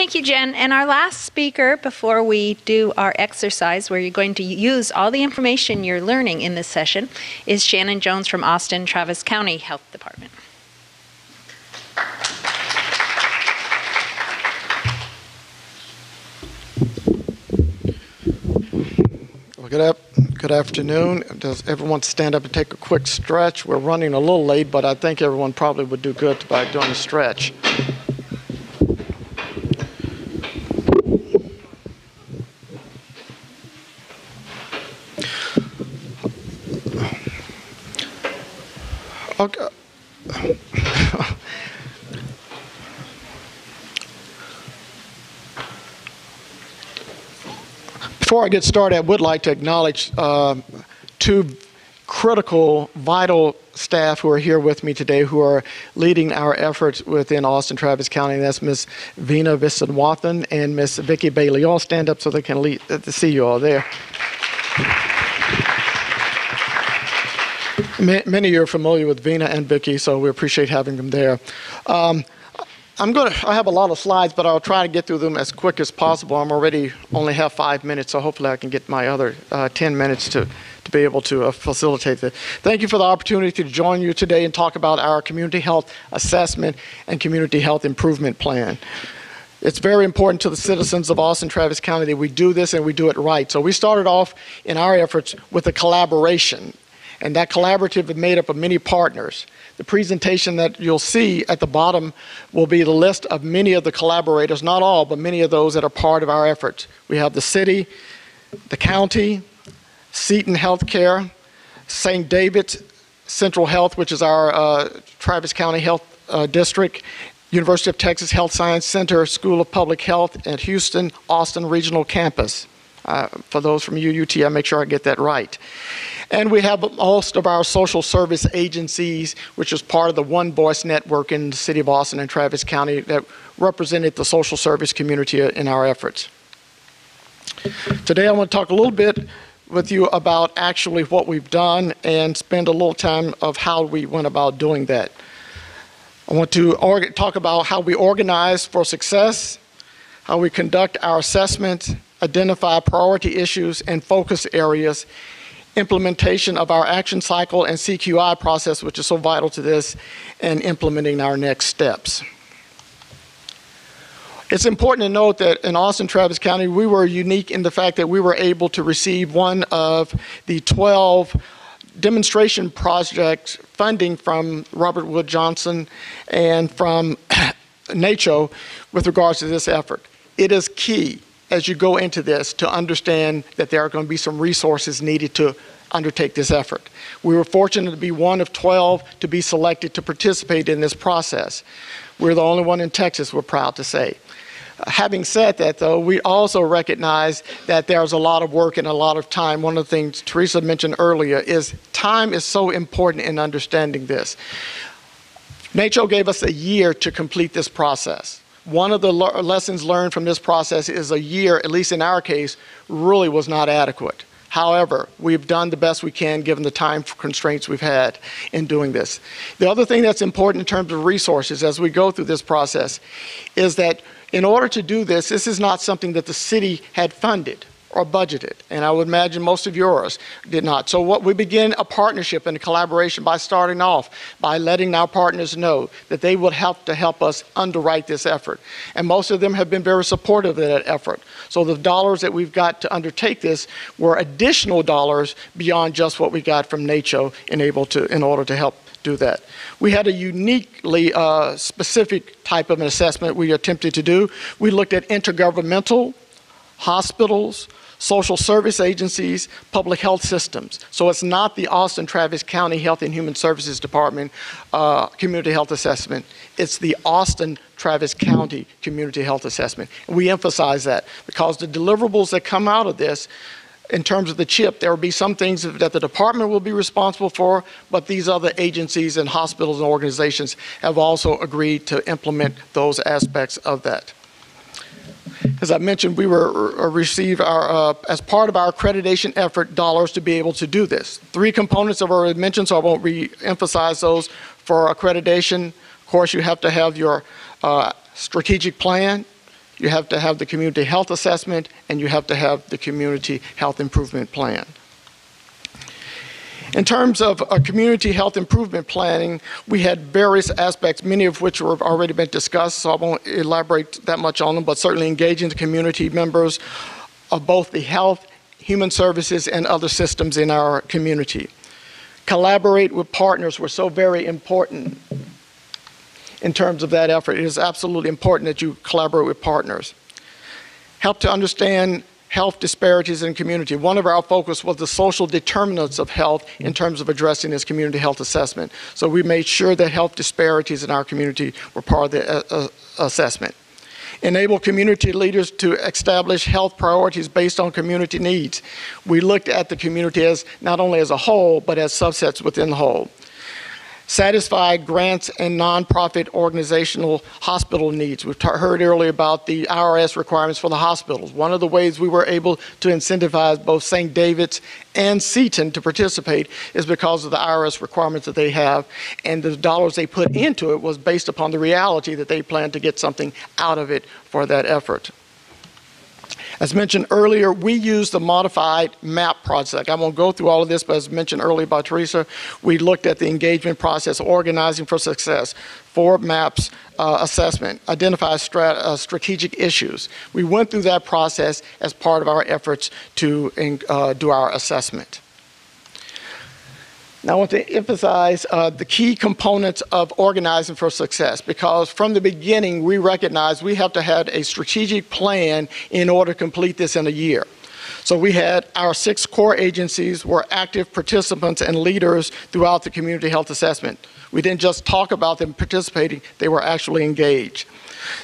Thank you, Jen. And our last speaker before we do our exercise, where you're going to use all the information you're learning in this session, is Shannon Jones from Austin Travis County Health Department. Well, good, good afternoon. Does everyone stand up and take a quick stretch? We're running a little late, but I think everyone probably would do good by doing a stretch. Okay. Before I get started, I would like to acknowledge uh, two critical, vital staff who are here with me today who are leading our efforts within Austin Travis County. That's Ms. Vina Viswanathan and Ms. Vicki Bailey. All stand up so they can lead, uh, see you all there. Many of you are familiar with Vina and Vicki, so we appreciate having them there. Um, I'm going to, I have a lot of slides, but I'll try to get through them as quick as possible. I'm already only have five minutes, so hopefully I can get my other uh, 10 minutes to, to be able to uh, facilitate this. Thank you for the opportunity to join you today and talk about our community health assessment and community health improvement plan. It's very important to the citizens of Austin Travis County that we do this and we do it right. So we started off in our efforts with a collaboration, and that collaborative is made up of many partners. The presentation that you'll see at the bottom will be the list of many of the collaborators, not all, but many of those that are part of our efforts. We have the city, the county, Seton Healthcare, St. David's Central Health, which is our uh, Travis County Health uh, District, University of Texas Health Science Center School of Public Health at Houston Austin Regional Campus. Uh, for those from UUT, I make sure I get that right. And we have most of our social service agencies, which is part of the One Voice Network in the city of Austin and Travis County that represented the social service community in our efforts. Today I want to talk a little bit with you about actually what we've done and spend a little time of how we went about doing that. I want to talk about how we organize for success, how we conduct our assessment, identify priority issues and focus areas, implementation of our action cycle and CQI process, which is so vital to this, and implementing our next steps. It's important to note that in Austin Travis County, we were unique in the fact that we were able to receive one of the 12 demonstration project funding from Robert Wood Johnson and from NACCHO with regards to this effort. It is key as you go into this to understand that there are going to be some resources needed to undertake this effort. We were fortunate to be one of 12 to be selected to participate in this process. We're the only one in Texas, we're proud to say. Having said that, though, we also recognize that there's a lot of work and a lot of time. One of the things Teresa mentioned earlier is time is so important in understanding this. NACCHO gave us a year to complete this process. One of the le- lessons learned from this process is a year, at least in our case, really was not adequate. However, we've done the best we can given the time constraints we've had in doing this. The other thing that's important in terms of resources as we go through this process is that in order to do this, this is not something that the city had funded or budgeted, and I would imagine most of yours did not. So, what we begin a partnership and a collaboration by starting off by letting our partners know that they would help to help us underwrite this effort, and most of them have been very supportive of that effort. So, the dollars that we've got to undertake this were additional dollars beyond just what we got from NACCHO in able to in order to help do that. We had a uniquely uh, specific type of an assessment we attempted to do. We looked at intergovernmental, hospitals, social service agencies, public health systems. So it's not the Austin Travis County Health and Human Services Department uh, community health assessment. It's the Austin Travis County Community Health Assessment. And we emphasize that because the deliverables that come out of this in terms of the chip, there will be some things that the department will be responsible for, but these other agencies and hospitals and organizations have also agreed to implement those aspects of that. As I mentioned, we were uh, received our uh, as part of our accreditation effort dollars to be able to do this. Three components I've already mentioned, so I won't re-emphasize those for accreditation. Of course, you have to have your uh, strategic plan, you have to have the community health assessment, and you have to have the community health improvement plan. In terms of community health improvement planning, we had various aspects, many of which have already been discussed, so I won't elaborate that much on them, but certainly engaging the community members of both the health, human services, and other systems in our community. Collaborate with partners were so very important in terms of that effort. It is absolutely important that you collaborate with partners. Help to understand health disparities in community. One of our focus was the social determinants of health in terms of addressing this community health assessment. So we made sure that health disparities in our community were part of the uh, uh, assessment. Enable community leaders to establish health priorities based on community needs. We looked at the community as not only as a whole, but as subsets within the whole satisfy grants and nonprofit organizational hospital needs. We've heard earlier about the IRS requirements for the hospitals. One of the ways we were able to incentivize both St. David's and Seton to participate is because of the IRS requirements that they have, and the dollars they put into it was based upon the reality that they plan to get something out of it for that effort. As mentioned earlier, we use the modified MAPP project. I won't go through all of this, but as mentioned earlier by Teresa, we looked at the engagement process, organizing for success, four MAPP uh, assessment, identify strat uh, strategic issues. We went through that process as part of our efforts to uh, do our assessment. Now, I want to emphasize uh, the key components of organizing for success because from the beginning, we recognized we have to have a strategic plan in order to complete this in a year. So we had our six core agencies were active participants and leaders throughout the community health assessment. We didn't just talk about them participating, they were actually engaged.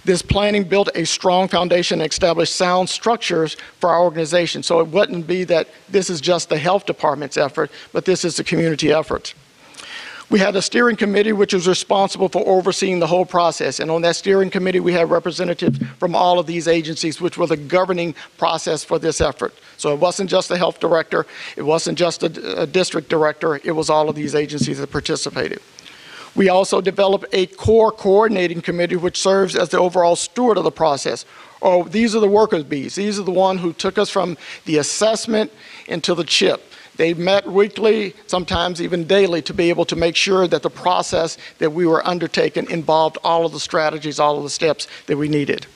This planning built a strong foundation and established sound structures for our organization. So it wouldn't be that this is just the health department's effort, but this is the community effort. We had a steering committee which was responsible for overseeing the whole process. And on that steering committee, we had representatives from all of these agencies, which were the governing process for this effort. So it wasn't just the health director, it wasn't just a, a uh, district director, it was all of these agencies that participated. We also developed a core coordinating committee which serves as the overall steward of the process. Oh, these are the workers bees. These are the one who took us from the assessment into the chip. They met weekly, sometimes even daily, to be able to make sure that the process that we were undertaking involved all of the strategies, all of the steps that we needed.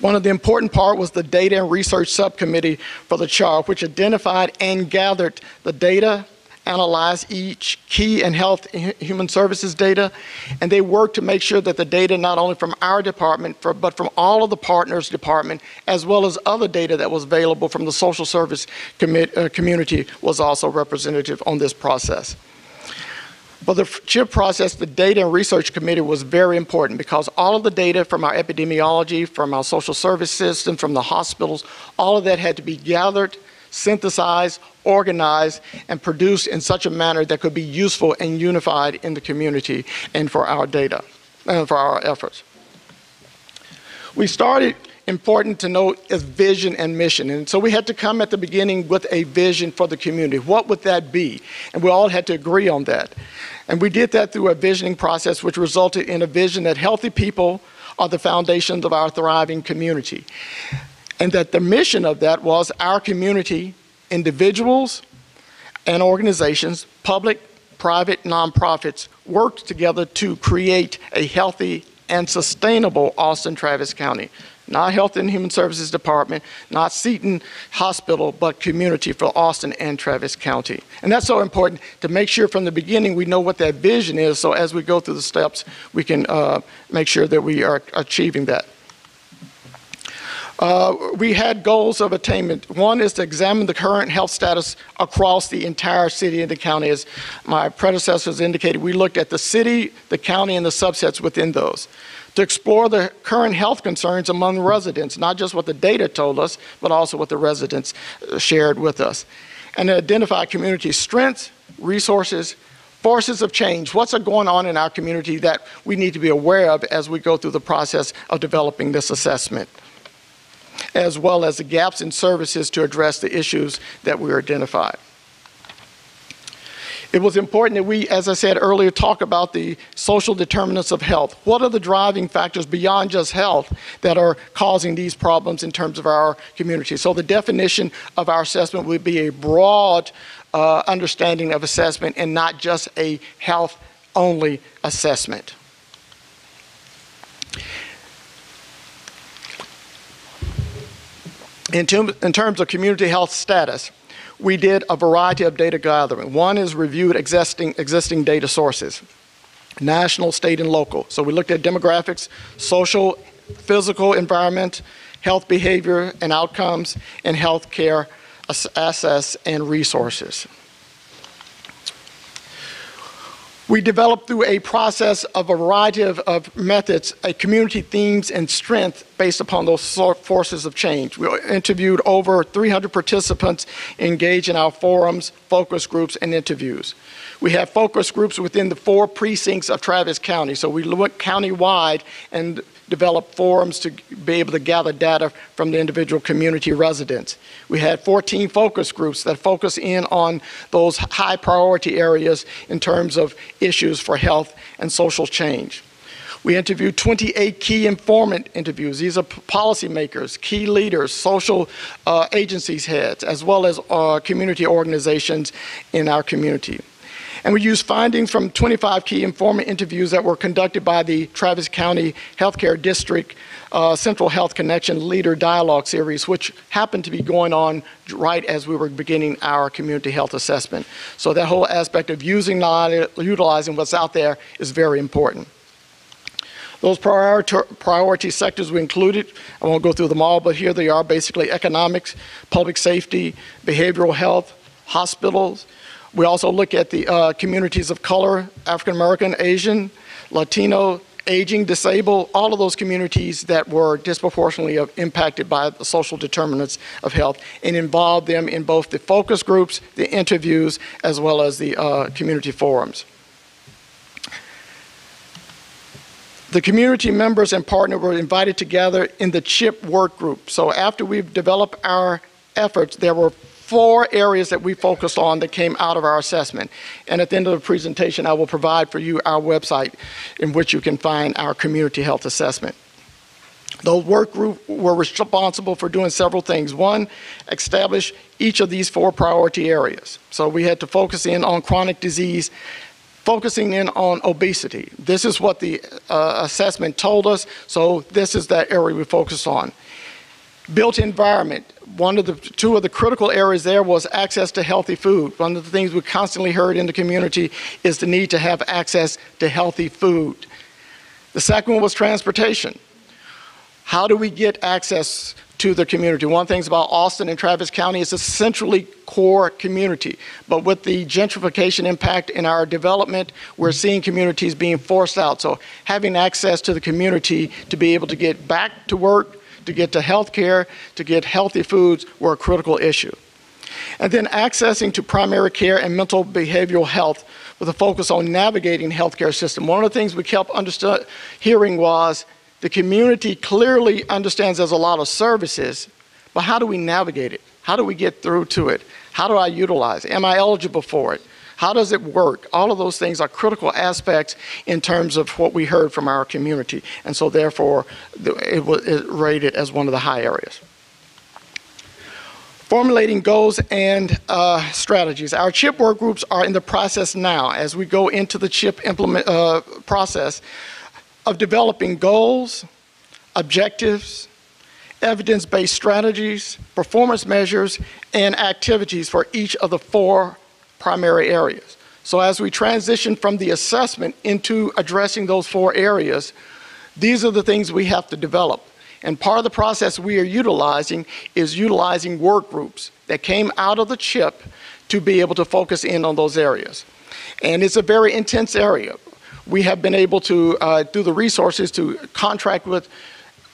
One of the important part was the data and research subcommittee for the CHAR, which identified and gathered the data, analyze each key and health human services data, and they work to make sure that the data not only from our department, for, but from all of the partners department, as well as other data that was available from the social service uh, community was also representative on this process. But the CHIP process, the Data and Research Committee was very important because all of the data from our epidemiology, from our social service system, from the hospitals, all of that had to be gathered, synthesized, organized, and produced in such a manner that could be useful and unified in the community and for our data and for our efforts. We started important to note is vision and mission. And so we had to come at the beginning with a vision for the community. What would that be? And we all had to agree on that. And we did that through a visioning process, which resulted in a vision that healthy people are the foundations of our thriving community and that the mission of that was our community, individuals and organizations, public, private, nonprofits, worked together to create a healthy and sustainable Austin Travis County. Not Health and Human Services Department, not Seton Hospital, but community for Austin and Travis County. And that's so important to make sure from the beginning we know what that vision is so as we go through the steps, we can uh, make sure that we are achieving that. Uh, we had goals of attainment. One is to examine the current health status across the entire city and the county. As my predecessors indicated, we looked at the city, the county, and the subsets within those. To explore the current health concerns among residents, not just what the data told us, but also what the residents uh, shared with us. And to identify community strengths, resources, forces of change. What's going on in our community that we need to be aware of as we go through the process of developing this assessment? As well as the gaps in services to address the issues that we identified. It was important that we, as I said earlier, talk about the social determinants of health. What are the driving factors beyond just health that are causing these problems in terms of our community? So the definition of our assessment would be a broad uh, understanding of assessment and not just a health-only assessment. In, term, in terms of community health status, we did a variety of data gathering. One is reviewed existing, existing data sources, national, state, and local. So we looked at demographics, social, physical environment, health behavior and outcomes, and health care access and resources. We developed through a process of a variety of, of, methods, a community themes and strength based upon those forces of change. We interviewed over 300 participants engaged in our forums, focus groups, and interviews. We have focus groups within the four precincts of Travis County. So we went county-wide and develop forums to be able to gather data from the individual community residents. We had 14 focus groups that focus in on those high priority areas in terms of issues for health and social change. We interviewed 28 key informant interviews. These are policymakers, key leaders, social uh, agencies heads, as well as uh, community organizations in our community. And we used findings from 25 key informant interviews that were conducted by the Travis County Healthcare District uh, Central Health Connection Leader Dialogue Series, which happened to be going on right as we were beginning our community health assessment. So that whole aspect of using, utilizing what's out there is very important. Those priority, priority sectors we included, I won't go through them all, but here they are basically economics, public safety, behavioral health, hospitals, we also look at the uh, communities of color, African American, Asian, Latino, aging, disabled, all of those communities that were disproportionately impacted by the social determinants of health and involved them in both the focus groups, the interviews, as well as the uh, community forums. The community members and partner were invited together in the CHIP work group. So after we've developed our efforts, there were four areas that we focused on that came out of our assessment. And at the end of the presentation, I will provide for you our website in which you can find our community health assessment. The work group were responsible for doing several things. One, establish each of these four priority areas. So we had to focus in on chronic disease, focusing in on obesity. This is what the uh, assessment told us, so this is that area we focused on. Built environment, one of the two of the critical areas there was access to healthy food. One of the things we constantly heard in the community is the need to have access to healthy food. The second one was transportation. How do we get access to the community? One things about Austin and Travis County is a centrally core community. But with the gentrification impact in our development, we're seeing communities being forced out. So having access to the community to be able to get back to work, to get to health care, to get healthy foods were a critical issue. And then accessing to primary care and mental behavioral health with a focus on navigating healthcare system. One of the things we kept hearing was the community clearly understands there's a lot of services, but how do we navigate it? How do we get through to it? How do I utilize it? Am I eligible for it? How does it work? All of those things are critical aspects in terms of what we heard from our community. And so therefore, it was rated as one of the high areas. Formulating goals and uh, strategies. Our CHIP work groups are in the process now as we go into the CHIP implement, uh, process of developing goals, objectives, evidence-based strategies, performance measures, and activities for each of the four primary areas. So as we transition from the assessment into addressing those four areas, these are the things we have to develop. And part of the process we are utilizing is utilizing work groups that came out of the CHIP to be able to focus in on those areas. And it's a very intense area. We have been able to, uh, through the resources, to contract with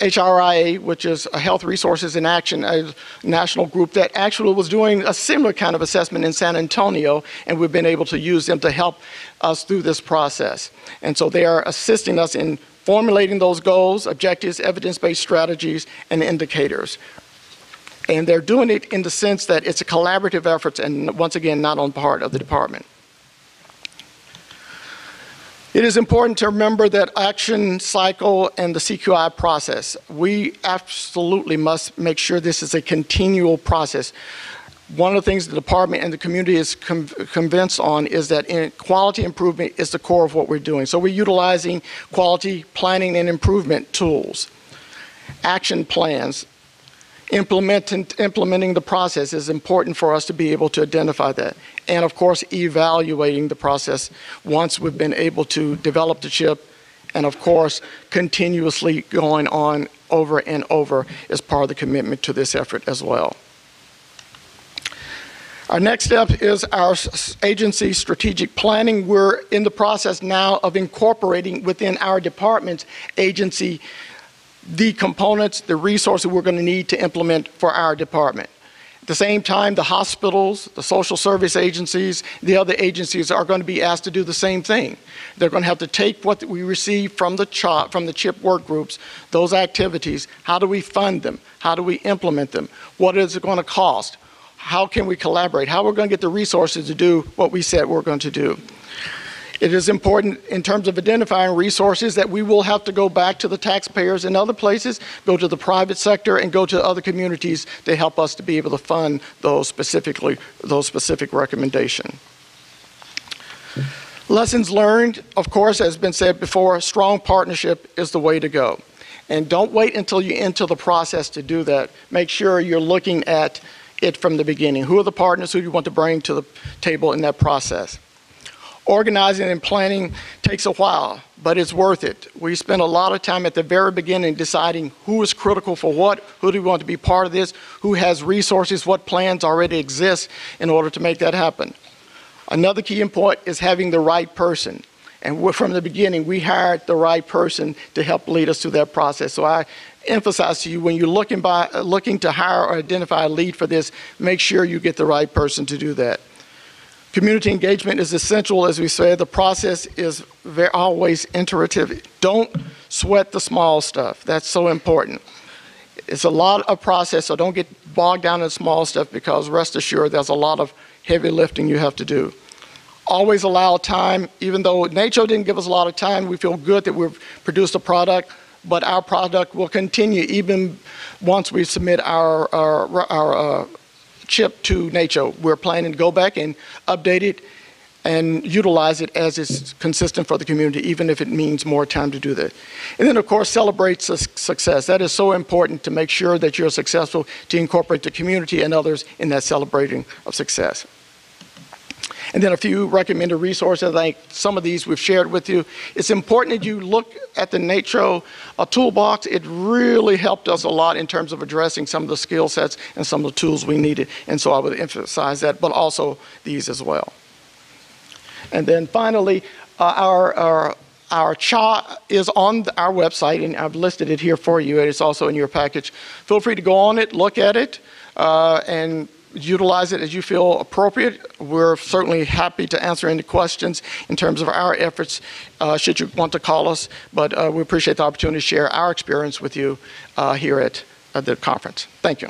HRIA, which is a Health Resources in Action, a national group that actually was doing a similar kind of assessment in San Antonio, and we've been able to use them to help us through this process. And so they are assisting us in formulating those goals, objectives, evidence-based strategies, and indicators. And they're doing it in the sense that it's a collaborative effort, and once again, not on part of the department. It is important to remember that action cycle and the CQI process. We absolutely must make sure this is a continual process. One of the things the department and the community is con- convinced on is that quality improvement is the core of what we're doing. So we're utilizing quality planning and improvement tools, action plans, implementing, implementing the process is important for us to be able to identify that. And of course, evaluating the process once we've been able to develop the chip, and of course, continuously going on over and over is part of the commitment to this effort as well. Our next step is our agency strategic planning. We're in the process now of incorporating within our department's agency the components, the resources we're going to need to implement for our department. At the same time, the hospitals, the social service agencies, the other agencies are going to be asked to do the same thing. They're going to have to take what we receive from the from the CHIP work groups, those activities. How do we fund them? How do we implement them? What is it going to cost? How can we collaborate? How are we're going to get the resources to do what we said we're going to do? It is important in terms of identifying resources that we will have to go back to the taxpayers in other places, go to the private sector, and go to other communities to help us to be able to fund those specifically, those specific recommendations. Lessons learned, of course, has been said before, strong partnership is the way to go. And don't wait until you enter the process to do that. Make sure you're looking at it from the beginning. Who are the partners who you want to bring to the table in that process? Organizing and planning takes a while, but it's worth it. We spend a lot of time at the very beginning deciding who is critical for what, who do we want to be part of this, who has resources, what plans already exist in order to make that happen. Another key point is having the right person. And from the beginning, we hired the right person to help lead us through that process. So I emphasize to you when you're looking, by, looking to hire or identify a lead for this, make sure you get the right person to do that. Community engagement is essential, as we said. The process is very, always iterative. Don't sweat the small stuff. That's so important. It's a lot of process, so don't get bogged down in small stuff because rest assured there's a lot of heavy lifting you have to do. Always allow time, even though NACCHO didn't give us a lot of time, we feel good that we've produced a product, but our product will continue even once we submit our, our, our uh, chip to NACCHO. We're planning to go back and update it and utilize it as it's consistent for the community, even if it means more time to do that. And then, of course, celebrate su- success. That is so important to make sure that you're successful, to incorporate the community and others in that celebrating of success. And then a few recommended resources. I think some of these we've shared with you. It's important that you look at the NACCHO uh, toolbox. It really helped us a lot in terms of addressing some of the skill sets and some of the tools we needed. And so I would emphasize that, but also these as well. And then finally, uh, our, our our CHA is on our website, and I've listed it here for you. and It's also in your package. Feel free to go on it, look at it, uh, and utilize it as you feel appropriate. We're certainly happy to answer any questions in terms of our efforts, uh, should you want to call us. But uh, we appreciate the opportunity to share our experience with you uh, here at, at the conference. Thank you.